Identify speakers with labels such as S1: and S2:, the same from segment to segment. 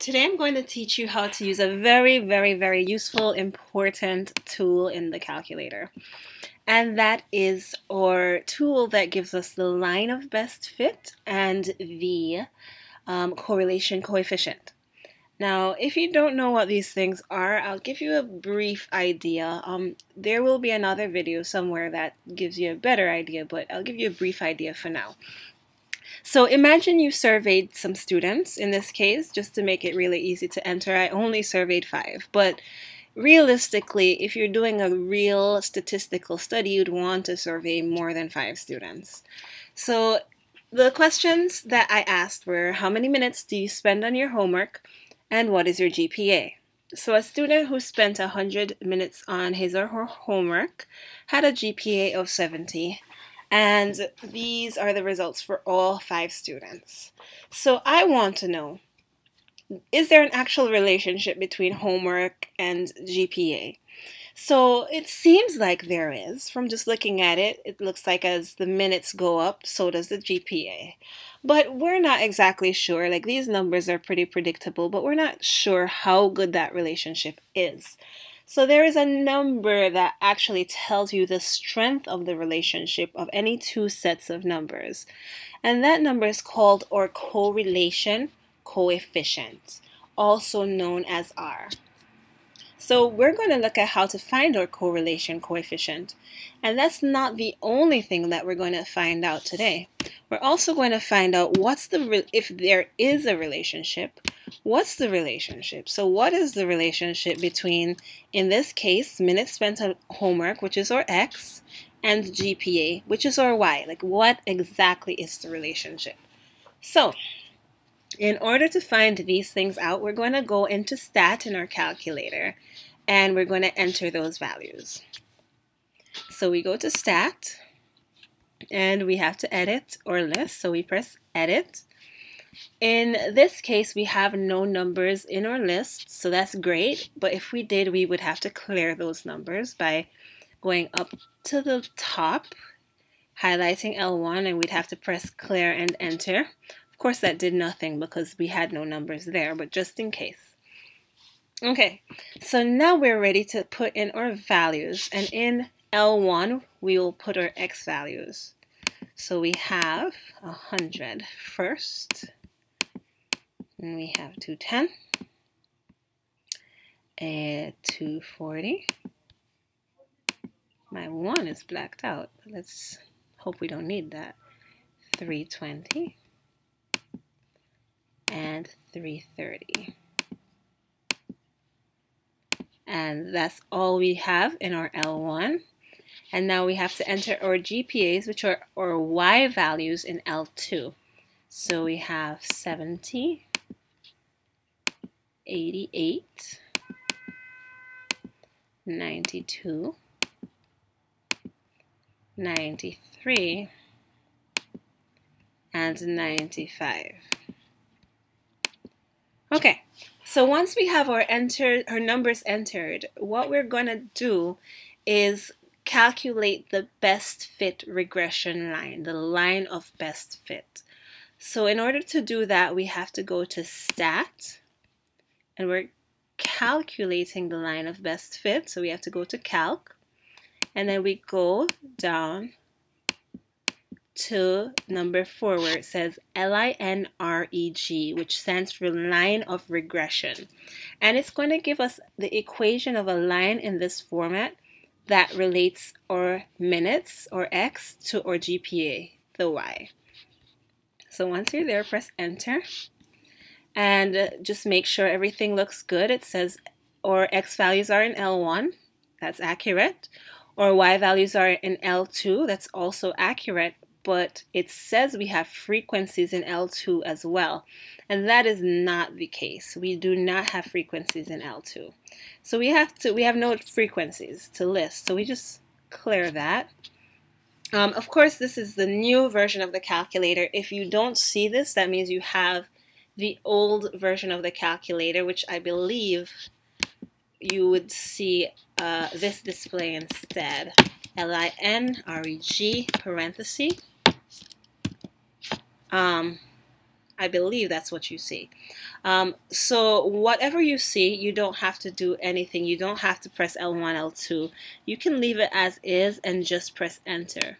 S1: Today I'm going to teach you how to use a very, very, very useful, important tool in the calculator. And that is our tool that gives us the line of best fit and the um, correlation coefficient. Now, if you don't know what these things are, I'll give you a brief idea. Um, there will be another video somewhere that gives you a better idea, but I'll give you a brief idea for now. So imagine you surveyed some students in this case, just to make it really easy to enter. I only surveyed five, but realistically, if you're doing a real statistical study, you'd want to survey more than five students. So the questions that I asked were how many minutes do you spend on your homework and what is your GPA? So a student who spent 100 minutes on his or her homework had a GPA of 70 and these are the results for all five students. So I want to know, is there an actual relationship between homework and GPA? So it seems like there is. From just looking at it, it looks like as the minutes go up, so does the GPA. But we're not exactly sure. Like these numbers are pretty predictable, but we're not sure how good that relationship is. So there is a number that actually tells you the strength of the relationship of any two sets of numbers. And that number is called our correlation coefficient, also known as R. So we're going to look at how to find our correlation coefficient. And that's not the only thing that we're going to find out today. We're also going to find out what's the if there is a relationship, what's the relationship? So what is the relationship between in this case minutes spent on homework, which is our x, and GPA, which is our y? Like what exactly is the relationship? So, in order to find these things out, we're going to go into stat in our calculator and we're going to enter those values. So we go to stat and we have to edit or list. So we press edit. In this case, we have no numbers in our list, so that's great. But if we did, we would have to clear those numbers by going up to the top, highlighting L1, and we'd have to press clear and enter Of course, that did nothing because we had no numbers there, but just in case. Okay, so now we're ready to put in our values. And in L1, we will put our x values. So we have 100 first, and we have 210, and uh, 240. My 1 is blacked out. Let's hope we don't need that. 320 and 330. And that's all we have in our L1. And now we have to enter our GPAs, which are our Y values in L2. So we have 70, 88, 92, 93, and 95. Okay, so once we have our enter our numbers entered, what we're going to do is calculate the best fit regression line, the line of best fit. So in order to do that, we have to go to stat and we're calculating the line of best fit. So we have to go to calc and then we go down to number four where it says L-I-N-R-E-G, which stands for line of regression. And it's going to give us the equation of a line in this format that relates our minutes or X to our GPA, the Y. So once you're there, press enter and just make sure everything looks good. It says or X values are in L1, that's accurate. Or Y values are in L2, that's also accurate but it says we have frequencies in L2 as well. And that is not the case. We do not have frequencies in L2. So we have to we have no frequencies to list. So we just clear that. Um, of course, this is the new version of the calculator. If you don't see this, that means you have the old version of the calculator, which I believe you would see uh, this display instead. L-I-N-R-E-G parenthesis um, I believe that's what you see. Um, so whatever you see, you don't have to do anything. You don't have to press L1, L2. You can leave it as is and just press enter.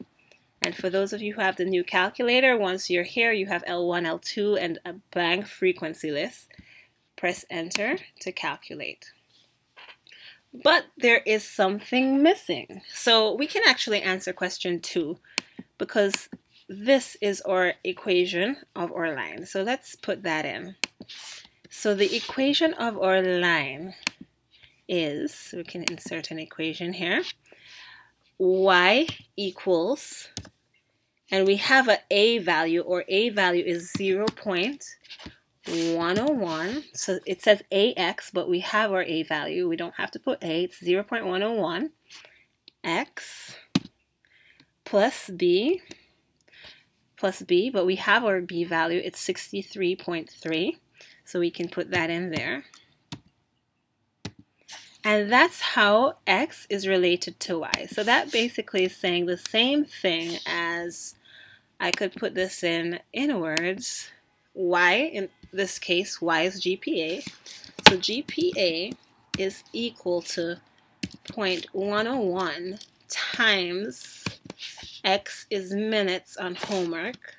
S1: And for those of you who have the new calculator, once you're here, you have L1, L2, and a blank frequency list. Press enter to calculate. But there is something missing. So we can actually answer question two because this is our equation of our line. So let's put that in. So the equation of our line is, we can insert an equation here, y equals, and we have a a value, or a value is 0 0.101. So it says ax, but we have our a value. We don't have to put a. It's 0 0.101 x plus b plus b, but we have our b value. It's 63.3, so we can put that in there. And that's how x is related to y. So that basically is saying the same thing as I could put this in in words. y, in this case, y is GPA. So GPA is equal to 0.101 times X is minutes on homework.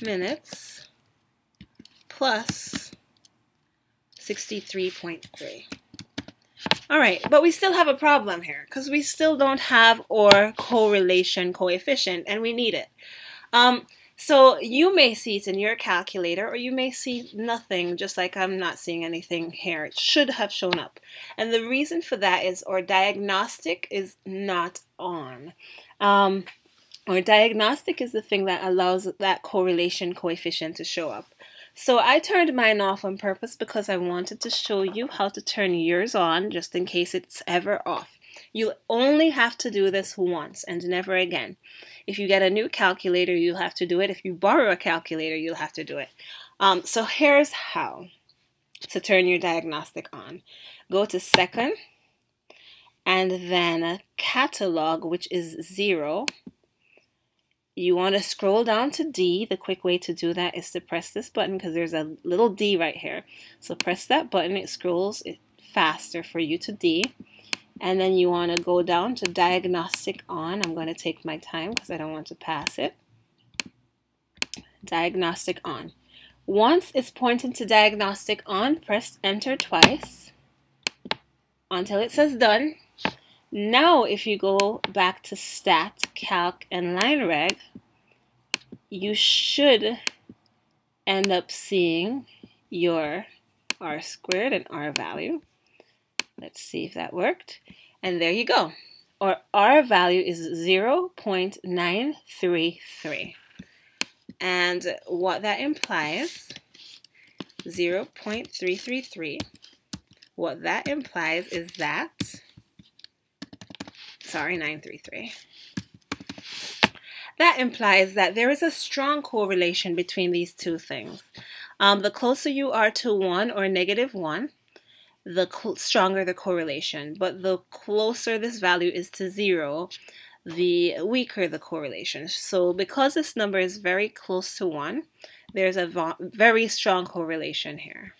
S1: Minutes plus 63.3. All right, but we still have a problem here because we still don't have our correlation coefficient and we need it. Um, so you may see it in your calculator or you may see nothing, just like I'm not seeing anything here. It should have shown up. And the reason for that is our diagnostic is not on. Um, or diagnostic is the thing that allows that correlation coefficient to show up. So I turned mine off on purpose because I wanted to show you how to turn yours on just in case it's ever off. You only have to do this once and never again. If you get a new calculator, you'll have to do it. If you borrow a calculator, you'll have to do it. Um, so here's how to turn your diagnostic on. Go to second and then catalog, which is zero. You want to scroll down to D. The quick way to do that is to press this button because there's a little D right here. So press that button. It scrolls it faster for you to D. And then you want to go down to diagnostic on. I'm going to take my time because I don't want to pass it. Diagnostic on. Once it's pointing to diagnostic on, press enter twice until it says done. Now, if you go back to stat, calc, and line reg, you should end up seeing your r squared and r value. Let's see if that worked. And there you go. Our R value is 0.933. And what that implies, 0.333, what that implies is that sorry, 933. That implies that there is a strong correlation between these two things. Um, the closer you are to 1 or negative 1, the stronger the correlation. But the closer this value is to 0, the weaker the correlation. So because this number is very close to 1, there's a very strong correlation here.